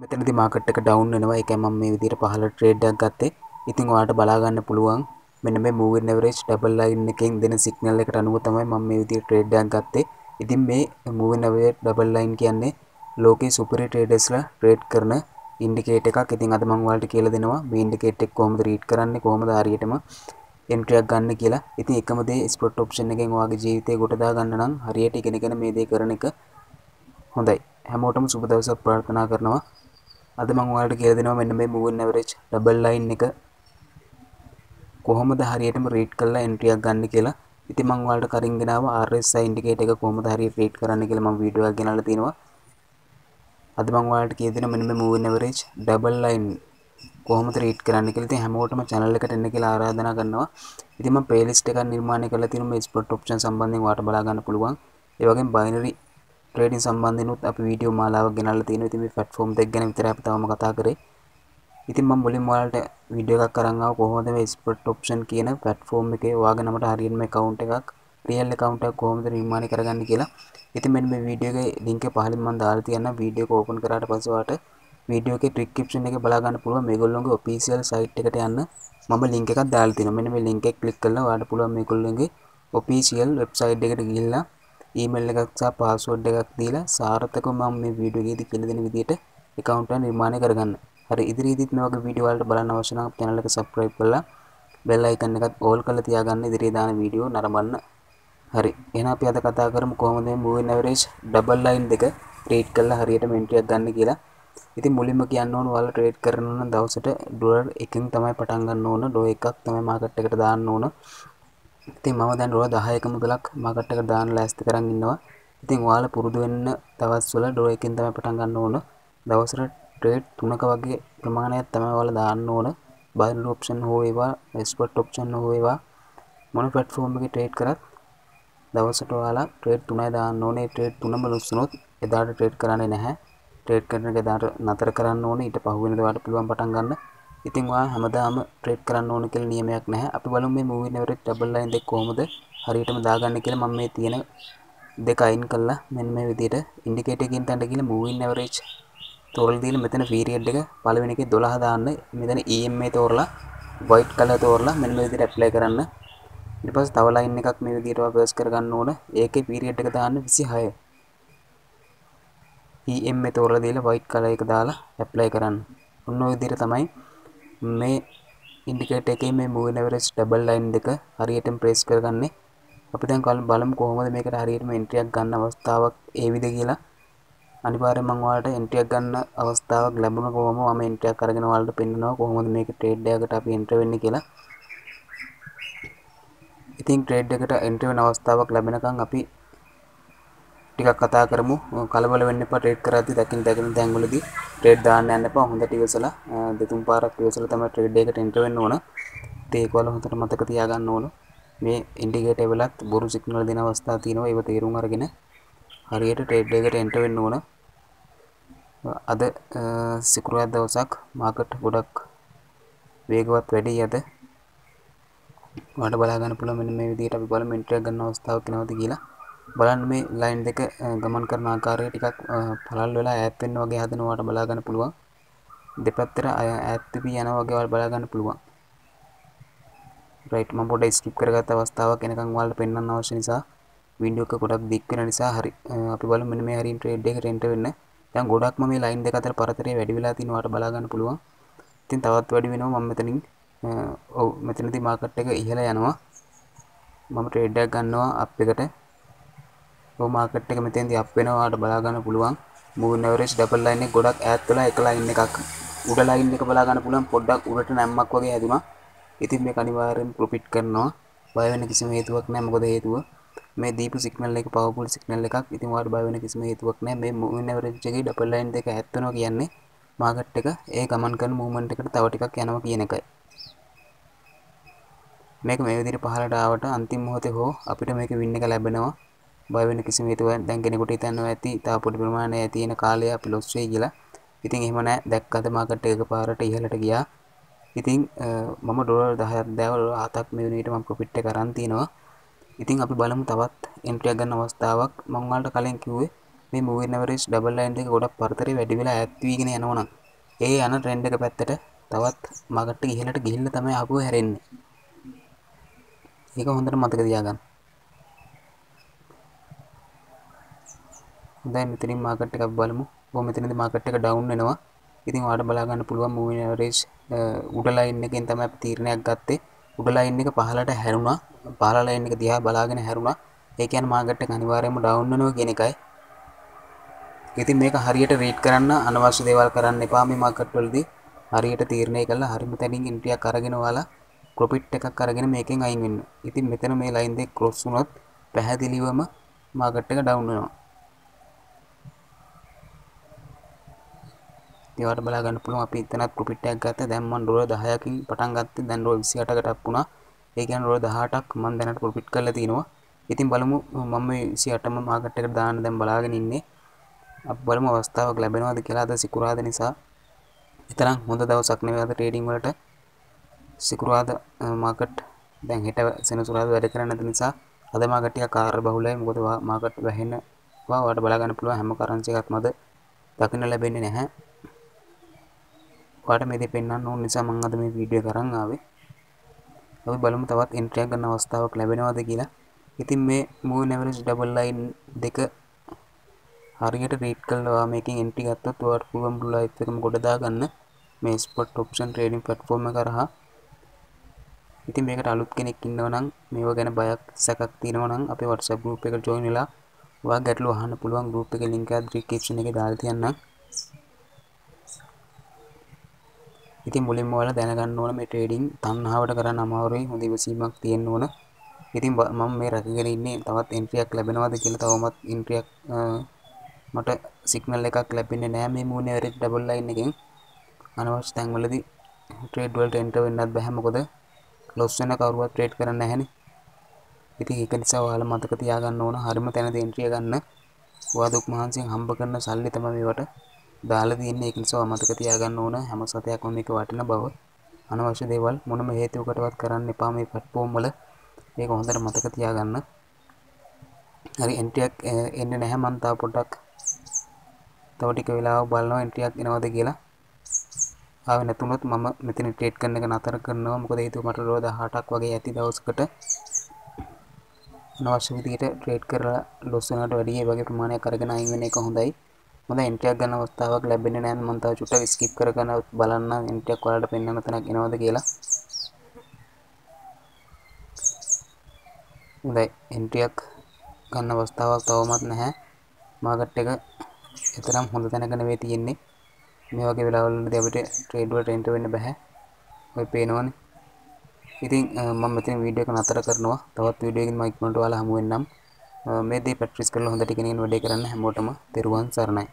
මෙතනදි මාකට් එක ඩවුන් වෙනවා. ඒකයි මම මේ විදිහට පහළ ට්‍රේඩ් එකක් ගත්තේ. ඉතින් ඔයාලට බලා ගන්න පුළුවන්. මෙන්න මේ මූවින් ඇවරේජ් ඩබල් ලයින් එකෙන් දෙන සිග්නල් එකට අනුව තමයි මම මේ විදිහට ට්‍රේඩ් එකක් ගත්තේ. ඉතින් මේ මූවින් ඇවරේජ් ඩබල් ලයින් කියන්නේ ලෝකේ සුපරි ට්‍රේඩර්ස්ලා ට්‍රේඩ් කරන ඉන්ඩිකේටර් එකක්. ඉතින් අද මම ඔයාලට කියලා දෙනවා මේ ඉන්ඩිකේටර් එක කොහොමද රීඩ් කරන්නේ කොහොමද හරියටම එන්ට්‍රියක් ගන්න කියලා. ඉතින් එකම දේ ස්පොට් ඔප්ෂන් එකෙන් ඔයාගේ ජීවිතේ ගොඩ දා ගන්න නම් හරියට ඉගෙනගෙන මේ දේ කරන එක හොඳයි. හැමෝටම සුබ දවසක් ප්‍රාර්ථනා කරනවා. අද මම ඔයාලට කියලා දෙනවා මෙන්න මේ මූවින් ඇවරේජ් ඩබල් ලයින් එක කොහොමද හරියටම රීඩ් කරලා එන්ට්‍රියක් ගන්න කියලා. ඉතින් මම ඔයාලට කරින් ගෙනාව RSI ඉන්ඩිකේටර් එක කොහොමද හරියට රීඩ් කරන්න කියලා මම වීඩියෝ එකක් ගෙනල්ලා තිනවා. අද මම ඔයාලට කියලා දෙනවා මෙන්න මේ මූවින් ඇවරේජ් ඩබල් ලයින් කොහොමද රීඩ් කරන්න කියලා. ඉතින් හැමෝටම channel එකට එන්න කියලා ආරාධනා කරනවා. ඉතින් මම playlist එකක් නිර්මාණය කරලා තියෙනවා මේ spot option සම්බන්ධයෙන් ඔයාලට බලා ගන්න පුළුවන්. ඒ වගේම binary ට්‍රේඩින් සම්බන්ධනුත් අපි වීඩියෝ මාලාවක් ගෙනල්ලා තියෙනවා. ඉතින් මේ platform දෙක ගැන විතරයි අපි තවම කතා කරේ. ඉතින් මම මුලින්ම ඔයාලට වීඩියෝ එකක් අරන් ආව කොහොමද මේ spot option කියන platform එකේ ඔයාගේ නමට හරියටම account එකක් real account එකක් කොහොමද නිර්මාණය කරගන්නේ කියලා. ඉතින් මෙන්න මේ වීඩියෝ එකේ link එක පහලින් මම දාලා තියන්නම්. වීඩියෝ එක open කරාට පස්සේ ඔයාලට වීඩියෝ එකේ description එකේ බලා ගන්න පුළුවන් මේගොල්ලෝගේ official site එකට යන්න මම link එකක් දාලා තියෙනවා. මෙන්න මේ link එක click කරලා ඔයාලට පුළුවන් මේගොල්ලෝගේ official website එකට ගිහිල්ලා ඊමේල් එකක් සහ පාස්වර්ඩ් එකක් දීලා සාර්ථකව මම මේ වීඩියෝ එකේදී කියලා දෙන විදිහට account එක නිර්මාණය කරගන්න. හරි ඉදිරියේදීත් මේ වගේ වීඩියෝ වලට බලන්න අවශ්‍ය නම් channel එක subscribe කරලා bell icon එකත් all කරලා තියාගන්න ඉදිරියේ දාන වීඩියෝ නරඹන්න. හරි එහෙනම් අපි අද කතා කරමු කොහොමද මේ moving average double line දෙක ට්‍රේඩ් කරලා හරියටම entry එකක් ගන්න කියලා. ඉතින් මුලින්ම කියන්න ඕන ඔයාලා ට්‍රේඩ් කරනවා නම් දවසට ඩොලර් එකකින් තමයි පටන් ගන්න ඕන. ඩොලර් එකක් තමයි මාකට් එකට දාන්න ඕන. ඉතින් මම දැන් ඩොලර් 10ක මුදලක් මාකට් එකට දාන්න ලෑස්ති කරන් ඉන්නවා. ඉතින් ඔයාලා පුරුදු වෙන්න දවස්වල ඩොලර් එකකින් තමයි පටන් ගන්න ඕන. දවසට ට්‍රේඩ් තුනක වගේ ප්‍රමාණයක් තමයි ඔයාලා දාන්න ඕන. බයිනරි ඔප්ෂන් හෝ වේවා, ස්පොට් ඔප්ෂන් හෝ වේවා මොන ප්ලැට්ෆෝම් එකේ ට්‍රේඩ් කරත් දවසට ඔයාලා ට්‍රේඩ් තුනයි දාන්න ඕනේ. ට්‍රේඩ් තුනම ලොස් වුණොත් එදාට ට්‍රේඩ් කරන්නේ නැහැ. ට්‍රේඩ් කරන එක එදාට නතර කරන්න ඕනේ. ඊට පහුවෙනිද ඔයාලට පුළුවන් පටන් ගන්න. ඉතින් ඔයා හැමදාම ට්‍රේඩ් කරන්න ඕන කියලා නියමයක් නැහැ. අපි බලමු මේ මූවින් ඇවරේජ් ඩබල් ලයින් දෙක කොහොමද හරියටම දාගන්නේ කියලා මම මේ තියෙන දෙක අයින් කළා. මෙන්න මේ විදිහට ඉන්ඩිකේටර් එකකින් තැනට ගිහලා මූවින් ඇවරේජ් තෝරලා දීලා මෙතන පීරියඩ් එක පළවෙනි එකේ 12 දාන්න. මෙතන EMA තෝරලා white color තෝරලා මෙන්න මේ විදිහට ඇප්ලයි කරන්න. ඊට පස්සේ තව ලයින් එකක් මේ විදිහට ප්‍රස් කරගන්න ඕන. ඒකේ පීරියඩ් එක දාන්න 26 EMA තෝරලා දීලා white color එක දාලා ඇප්ලයි කරන්න. ඔන්න ඔය විදිහට තමයි මේ ඉන්ඩිකේටර් එකේ මේ මූවින් ඇවරේජ් ඩබල් ලයින් දෙක හරියටම ප්‍රෙස් කරගන්නේ. අපි දැන් බලමු කොහොමද මේකට හරියටම එන්ට්‍රියක් ගන්න අවස්ථාවක් ඒවිද කියලා. අනිවාර්යෙන් මම ඔයාලට එන්ට්‍රියක් ගන්න අවස්ථාවක් ලැබුණ කොහොම මම එන්ට්‍රියක් අරගෙන ඔයාලට පෙන්නනවා කොහොමද මේක ට්‍රේඩ් එකකට අපි එන්ටර් වෙන්නේ කියලා. ඉතින් ට්‍රේඩ් එකට එන්ටර් වෙන අවස්ථාවක් ලැබෙනකන් අපි ටිකක් කතා කරමු. කලබල වෙන්න එපා ට්‍රේඩ් කරද්දි දකින්න දකින්න තැන්වලදී ට්‍රේඩ් දාන්න යන්න එපා. හොඳට ඉවසලා දෙතුන් පාරක් ඉවසලා තමයි ට්‍රේඩ් එකට එන්ටර් වෙන්න ඕන. ඉතින් ඒක වල හොඳට මතක තියාගන්න ඕන. මේ ඉන්ඩිකේටර් වලත් බොරු සිග්නල් දෙන අවස්ථා තියෙනවා. ඒව තේරුම් අරගෙන හරියට ට්‍රේඩ් එකට එන්ටර් වෙන්න ඕන. අද සිකුරාදා දවසක් මාකට් ගොඩක් වේගවත් වැඩි අද ඔයාලට බලා ගන්න පුළුවන් මෙන්න මේ විදිහට අපි බලමු එන්ටර් ගන්න අවස්ථාවක් එනවද කියලා. බලන්න මේ ලයින් දෙක ගමන් කරන ආකාරය ටිකක් පළල් වෙලා ඈත් වෙන්න වගේ හදන ඔයාලට බලා ගන්න පුළුවන්. දෙපැත්තට ඈත් වී යනවා වගේ ඔයාලට බලා ගන්න පුළුවන්. රයිට් මම පොඩ්ඩක් ස්කිප් කරගත්ත අවස්ථාවක් එනකන් ඔයාලට පෙන්වන්න අවශ්‍ය නිසා වීඩියෝ එක ගොඩක් දික් වෙන නිසා හරි අපි බලමු මෙන්න මේ හරියට ට්‍රේඩ් එකට එන්ටර් වෙන්න. දැන් ගොඩක්ම මේ ලයින් දෙක අතර පරතරය වැඩි වෙලා තියෙනවා ඔයාලට බලා ගන්න පුළුවන්. ඉතින් තවත් වැඩි වෙනවා මම මෙතනින් ඔව් මෙතනදී මාකට් එක ඉහළ යනවා. මම ට්‍රේඩ් එකක් ගන්නවා අප් එකට. ඔව් මාකට් එක මෙතෙන්දී අප් වෙනවා. ඔයාලට බලා ගන්න පුළුවන්. මූවින් ඇවරේජ් ඩබල් ලයින් එක ගොඩක් ඈත් වෙලා එක ලයින් එකක්. උඩ ලයින් එක බලා ගන්න පුළුවන්. පොඩ්ඩක් උඩට නැම්මක් වගේ හැදුනා. ඉතින් මේක අනිවාර්යෙන් ප්‍රොෆිට් කරනවා. බය වෙන්න කිසිම හේතුවක් නැහැ. මොකද හේතුව? මේ දීපු සිග්නල් එක පවර්ෆුල් සිග්නල් එකක්. ඉතින් ඔයාලට බය වෙන්න කිසිම හේතුවක් නැහැ. මේ මූවින් ඇවරේජ් එකේ ඩබල් ලයින් දෙක ඈත් වෙනවා කියන්නේ මාකට් එක. ඒ ගමන් කරන මූවමන්ට් එකට තව ටිකක් යනවා කියන එකයි. මේක මේ විදිහට පහළට ආවට අන්තිම මොහොතේ හෝ අපිට මේක වින් එක ලැබෙනවා. බය වෙන්න කිසිම හේතුවක් දැන් කෙනෙකුට හිතන්නවා ඇති තව පොඩි ප්‍රමාණයක් තියෙන කාලය අපි ලොස් වෙයි කියලා. ඉතින් එහෙම නැහැ දැක්කද මාකට් එක පාරට ඉහළට ගියා. ඉතින් මම ඩොලර් 10ක් දැවල් 7ක් මේ වෙනවිට මම ප්‍රොෆිට් එක අරන් තිනවා. ඉතින් අපි බලමු තවත් එන්ට්‍රියක් ගන්න අවස්ථාවක්. මම ඔයාලට කලින් කිව්වේ මේ මූවින් ඇවරේජ් ඩබල් ලයින් එක ගොඩක් පරතරේ වැඩි වෙලා ඈත් වීගෙන යනවා නම් ඒ යන ට්‍රෙන්ඩ් එක පැත්තට තවත් මාකට් එක ඉහළට ගිහිල්ලා තමයි ආපහු හැරෙන්නේ. ඒක හොඳට මතක තියාගන්න. හොඳයි මෙතනින් මාකට් එකක් බලමු. කොහොම මෙතනදී මාකට් එක ඩවුන් වෙනවා. ඉතින් ඔයාලට බලා ගන්න පුළුවන් මූවින් ඇවරේජ් උඩ ලයින් එකෙන් තමයි අපි තීරණයක් ගත්තේ. උඩ ලයින් එක පහළට හැරුණා. පහළ ලයින් එක දිහා බලාගෙන හැරුණා. ඒ කියන්නේ මාකට් එක අනිවාර්යයෙන්ම ඩවුන් වෙනවා කියන එකයි. ඉතින් මේක හරියට රීඩ් කරන්න අනවශ්‍ය දේවල් කරන්න එපා මේ මාකට් වලදී. හරියට තීරණය කළා හරිම තැනින් එන්ට්‍රියක් අරගෙන ඔයාලා ප්‍රොෆිට් එකක් අරගෙන මේකෙන් අයින් වෙන්න. ඉතින් මෙතන මේ ලයින් දෙක ක්‍රොස් වුණොත් පැහැදිලිවම මාකට් එක ඩවුන් වෙනවා. ඒවට බලා ගන්න පුළුවන් අපි එතනත් ප්‍රොෆිට් එකක් ගත්තා. දැන් මම ඩොලර් 10කින් පටන් ගත්තේ. දැන් ඩොලර් 28කට අප් වුණා. ඒ කියන්නේ ඩොලර් 18ක් මම දැනට ප්‍රොෆිට් කරලා තිනවා. ඉතින් බලමු මම මේ 28ම මාකට් එකට දාන්න දැන් බලාගෙන ඉන්නේ. අපි බලමු අවස්ථාවක් ලැබෙනවද කියලා අද සිකුරාදා නිසා. තරම් හොඳ දවසක් නෙවෙයි අද ට්‍රේඩින් වලට. සිකුරාදා මාකට් දැන් හෙට සෙනසුරාදා වැඩ කරන්න නැති නිසා අද මාකට් ටික කාර්ය බහුලයි. මොකද මාකට් වැහෙන්න ඔයාලට බලා ගන්න පුළුවන් හැම කරන්සි එකක්ම අද දකින්න ලැබෙන්නේ නැහැ. ඔයාලට මේ දේ පෙන්වන්න ඕන නිසා මම අද මේ වීඩියෝ එක අරන් ආවේ. අපි බලමු තවත් එන්ට්‍රි එකක් ගන්න අවස්ථාවක් ලැබෙනවද කියලා. ඉතින් මේ මූවින් ඇවරේජ් ඩබල් ලයින් දෙක හරියට රීඩ් කළා මේකෙන් එන්ට්‍රි ගත්තොත් ඔයාලට පුළුවන් බ්ලු ලයිෆ් එකම ගොඩ දාගන්න මේ ස්පොට් ඔප්ෂන් ට්‍රේඩින් ප්ලැට්ෆෝම් එක කරහා ඉතින් මේකට අලුත් කෙනෙක් ඉන්නවා නම් මේව ගැන බයක් සැකක් තියෙනවා නම් අපේ WhatsApp group එකට join වෙලා ඔයා ගැටලු අහන්න පුළුවන් group එකේ link එක description එකේ දාලා තියන්නම් ඉතින් මුලින්ම ඔයාලා දැනගන්න ඕන මේ ට්‍රේඩින් තණ්හාවට කරන්න අමාරුයි හොඳ ඉවසීමක් තියෙන්න ඕන. ඉතින් මම මේ රැකගෙන ඉන්නේ තවත් එන්ට්‍රි එකක් ලැබෙනවද කියලා තවමත් එන්ට්‍රි එකක් මට සිග්නල් එකක් ලැබෙන්නේ නැහැ මේ මූන් ඇවරේජ් ඩබල් ලයින් එකෙන්. අනවශ්‍ය තැන්වලදී ට්‍රේඩ් වලට එන්ටර් වෙන්නත් බෑ. මොකද ලොස් වෙන කවුරුවත් ට්‍රේඩ් කරන්නේ නැහැනේ. ඉතින් ඒක නිසා ඔයාලා මතක තියාගන්න ඕන හරිම තැනදී එන්ට්‍රි ගන්න. ඔයා දුක් මහන්සියෙන් හම්බ කරන සල්ලි තමයි මේවට දාලා තියෙන්නේ ඒක නිසා මතක තියාගන්න ඕන හැම සතයක්ම මේක වටින බව. අනවශ්‍ය දේවල් මොනම හේතුවකටවත් කරන්න එපා මේ ප්ලැට්ෆෝම් වල. ඒක හොඳට මතක තියාගන්න. හරි එන්ට්‍රියක් එන්නේ නැහැ මම තාම පොඩ්ඩක්. තව ටික වෙලාවක් බලනවා එන්ට්‍රියක් එනවද කියලා. ආවේ නැතුනොත් මම මෙතන ට්‍රේඩ් කරන එක නතර කරනවා. මොකද හේතුව මට රෝද 18ක් වගේ ඇති දවසකට. අනවශ්‍ය විදිහට ට්‍රේඩ් කරලා ලොස් වෙනවට වැඩිය ඒ වගේ ප්‍රමාණයක් අරගෙන අයින් වෙන එක හොඳයි. හොඳ එන්ට්‍රියක් ගන්න අවස්ථාවක් ලැබෙන්නේ නැහැ මම තව චුට්ටක් ස්කිප් කරගෙන බලන්න එන්ට්‍රියක් ඔයාලට පෙන්වන්න තැනක් එනවද කියලා. හොඳයි. එන්ට්‍රියක් ගන්න අවස්ථාවක් තවමත් නැහැ. මාකට් එක එතරම් හොඳ තැනක නෙවෙයි තියෙන්නේ. මේ වගේ වෙලාවලදී අපිට ට්‍රේඩ් වලට එන්ටර් වෙන්න බෑ ඔය පේනවනේ. ඉතින් මම මෙතන වීඩියෝ එක නතර කරනවා. තවත් වීඩියෝ එකකින් මම ඉක්මනට ඔයාලා හමු වෙන්නම්. මේ දේ ප්‍රැක්ටිස් කරලා හොඳට ඉගෙනගෙන වැඩේ කරන්න හැමෝටම තෙරුවන් සරණයි.